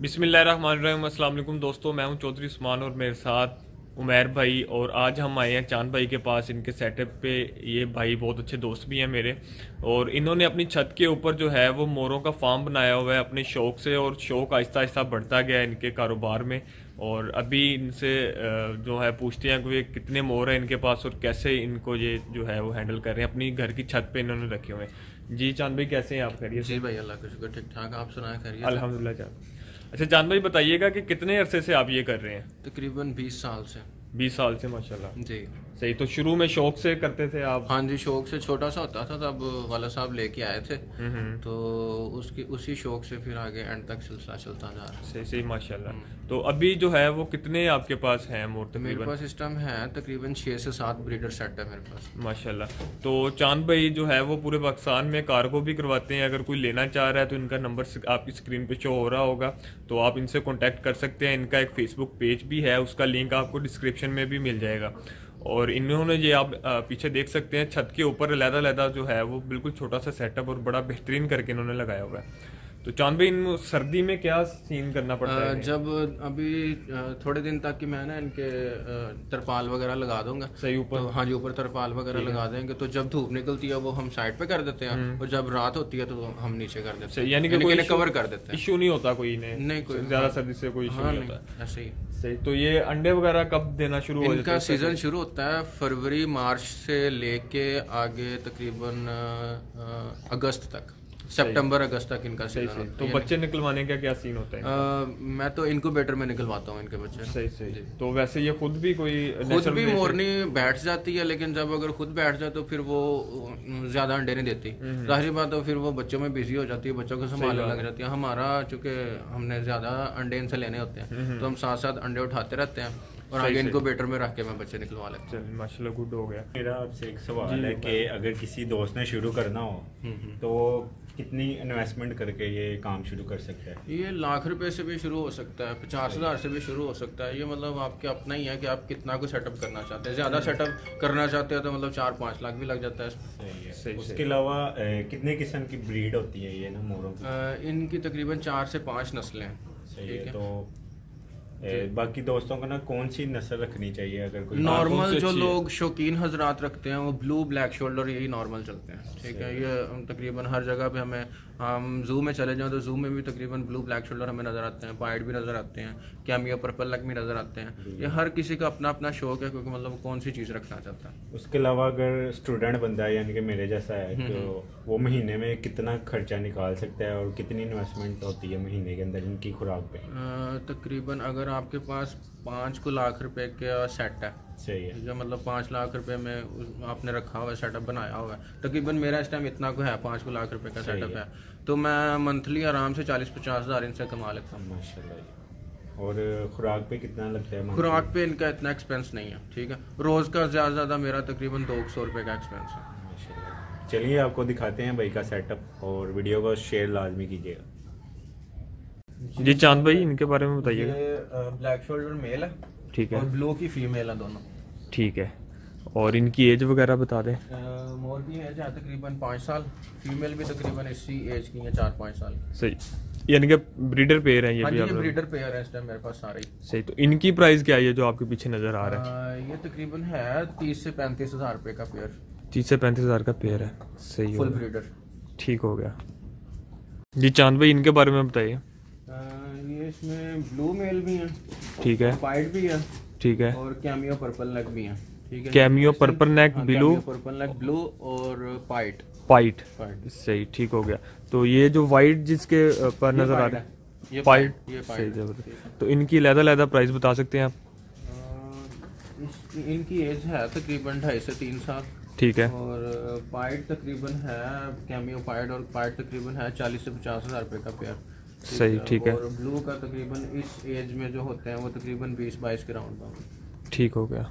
बिसमीम अल्लाम दोस्तों मैं हूँ चौधरी उस्मान और मेरे साथ उमैर भाई और आज हम आए हैं चाँद भाई के पास। इनके सेटअप पे ये भाई बहुत अच्छे दोस्त भी हैं मेरे और इन्होंने अपनी छत के ऊपर जो है वो मोरों का फार्म बनाया हुआ है अपने शौक से और शौक आहिस्ता आहिस्ता बढ़ता गया इनके कारोबार में और अभी इनसे जो है पूछते हैं कि कितने मोर हैं इनके पास और कैसे इनको ये जो है वो हैंडल कर रहे हैं। अपनी घर की छत पे इन्होंने रखे हुए हैं। जी चाँद भाई कैसे हैं आप? खैरियत जी भाई अल्लाह का शुक्र ठीक ठाक। आप सुनाए खैरियत अल्हम्दुलिल्लाह चाँद। अच्छा जान भाई बताइएगा कि कितने अरसे से आप ये कर रहे हैं? तकरीबन बीस साल से। बीस साल से माशाल्लाह। जी। सही तो शुरू में शौक से करते थे आप? हाँ जी शौक से छोटा सा होता था तब वाला साहब लेके आए थे। हम्म, हम्म। तो उसकी उसी शौक से फिर आगे एंड तक सिलसिला चलता जा रहा सही सही माशाल्लाह। तो अभी जो है वो कितने आपके पास हैं मोर तो मेरे पास इस टाइम है तकरीबन छः से सात ब्रीडर सेट है मेरे पास। माशाल्लाह। तो चाँद भाई जो है वो पूरे पाकिस्तान में कार्गो भी करवाते हैं। अगर कोई लेना चाह रहा है तो इनका नंबर आपकी स्क्रीन पे शो हो रहा होगा। तो आप इनसे कॉन्टैक्ट कर सकते हैं। इनका एक फेसबुक पेज भी है उसका लिंक आपको डिस्क्रिप्शन में भी मिल जाएगा। और इन्होंने ये आप पीछे देख सकते हैं, छत के ऊपर लहदा लहदा जो है, वो बिल्कुल छोटा सा सेटअप और बड़ा बेहतरीन करके इन्होंने लगाया हुआ है। तो चाँद भाई इन सर्दी में क्या सीन करना पड़ता है? जब अभी थोड़े दिन तक कि मैं ना इनके तरपाल वगैरह लगा दूँगा। सही ऊपर। तो हाँ जी ऊपर तरपाल वगैरह लगा देंगे। तो जब धूप निकलती है वो हम साइड पे कर देते हैं हम्म। और जब रात होती है तो हम नीचे कर देते हैं। यानी कि कोई कवर कर देते हैं। इशू नहीं होता कोई ने नहीं कोई ज़्यादा सर्दी से कोई इशू हाँ, नहीं होता। ऐसे ही। सही तो ये अंडे वगैरह कब देना शुरू हो इनका सीज़न शुरू होता है फरवरी मार्च से लेके आगे तकरीबन अगस्त तक। सितंबर अगस्त तक इनका सही सही। तो बच्चे निकलवाने का क्या सीन होता है? आ, मैं तो इनक्यूबेटर में निकलवाता हूँ इनके बच्चे। सही सही। तो वैसे ये खुद भी कोई खुद भी मोरनी बैठ जाती है लेकिन जब अगर खुद बैठ जाए तो फिर वो ज़्यादा अंडे नहीं देती। हम्म, हम्म। ज़ाहिर बात है फिर वो बच्चों में बिज़ी हो जाती है बच्चों को संभालने लग जाती है। हमारा चूँकि हमने ज़्यादा अंडे इनसे लेने होते हैं हम्म, तो हम साथ साथ अंडे उठाते रहते हैं और आगे इनको बेटर में रख के मैं बच्चे निकलवा लेता हूँ। माशाल्लाह गुड हो गया। मेरा आपसे एक सवाल है कि अगर किसी दोस्त ने शुरू करना हो तो कितनी इन्वेस्टमेंट करके ये काम शुरू कर सकते हैं? ये लाख रुपए से भी शुरू हो सकता है पचास हज़ार से भी शुरू हो सकता है। ये मतलब आपके अपना ही है कि आप कितना को सेटअप करना चाहते हैं। ज़्यादा सेटअप करना चाहते हैं तो मतलब चार पाँच लाख भी लग जाता है। सही है। सही उसके अलावा कितने किस्म की ब्रीड होती है ये ना मोरों की? इनकी तकरीबन चार से पाँच नस्लें हैं। ठीक है। तो बाकी दोस्तों को ना कौन सी नस्ल रखनी चाहिए अगर कोई नॉर्मल जो लोग शौकीन हजरात रखते हैं वो ब्लू ब्लैक शोल्डर यही नॉर्मल चलते हैं। ठीक है ये तकरीबन हर जगह पे हमें हम जू में चले जाएँ तो जू में भी तकरीबन ब्लू ब्लैक शोल्डर हमें नज़र आते हैं पाइड भी नज़र आते हैं कैमियो पर्पल लक भी नज़र आते हैं। ये हर किसी का अपना अपना शौक है क्योंकि मतलब कौन सी चीज़ रखना चाहता है। उसके अलावा अगर स्टूडेंट बंदा है यानी कि मेरे जैसा है हम्म, तो हम्म। वो महीने में कितना खर्चा निकाल सकता है और कितनी इन्वेस्टमेंट होती है महीने के अंदर इनकी खुराक पे? तकरीबन अगर आपके पास पाँच को लाख रुपए का सेट है। सही है। ठीक है मतलब पाँच लाख रुपए में आपने रखा हुआ सेटअप बनाया हुआ है। तकरीबन मेरा इस टाइम इतना को है पाँच को लाख रुपए का सेटअप है। है। तो मैं मंथली आराम से चालीस पचास हज़ार इनसे कमा लेता हूँ। माशाल्लाह और खुराक पे कितना लगता है खुराक पे इनका इतना एक्सपेंस नहीं है ठीक है। रोज़ का ज़्यादा ज़्यादा मेरा तकरीबन दो सौ रुपये का एक्सपेंस है। चलिए आपको दिखाते हैं भाई का सेटअप और वीडियो को शेयर लाजमी कीजिएगा। जी चाँद भाई इनके बारे में बताइएगा। ब्लैक शोल्डर मेल है ठीक है। और ब्लू की फीमेल है दोनों। ठीक है। और इनकी एज वगैरह बता दें। मोर की एज है तकरीबन पाँच साल फीमेल भी तकरीबन इसी एज की है चार पाँच साल। सही। यानी कि ब्रीडर पेयर है ये हाँ भी ये ब्रीडर पेयर है इस टाइम मेरे पास सारे सही तो इनकी प्राइस क्या है जो आपके पीछे नज़र आ रहा है? ये तकरीबन है तीस से पैंतीस हज़ार रुपए का पेयर तीस से पैंतीस हज़ार का पेयर है। सही फुल ब्रीडर ठीक हो गया। जी चाँद भाई इनके बारे में बताइए। ये इसमें ब्लू मेल भी है ठीक है। वाइट भी है ठीक है। और कैमियो पर्पल नेक भी है ठीक है। Cameo purple neck blue purple neck blue और पाइट पाइट सही ठीक हो गया। तो ये जो वाइट जिसके पर नज़र आ रहा है। पाइट सही ज़बरदस्त तो इनकी लहदा लहदा प्राइस बता सकते हैं आप? इनकी एज है तकरीबन ढाई से तीन साल। ठीक है। और पाइट तकरीबन है कैमियो पाइट और पाइट तकरीबन है चालीस से पचास हज़ार रुपए का पेयर सही ठीक है। ब्लू का तकरीबन इस एज में जो होते हैं वो तकरीबन बीस बाईस के राउंड ठीक हो गया।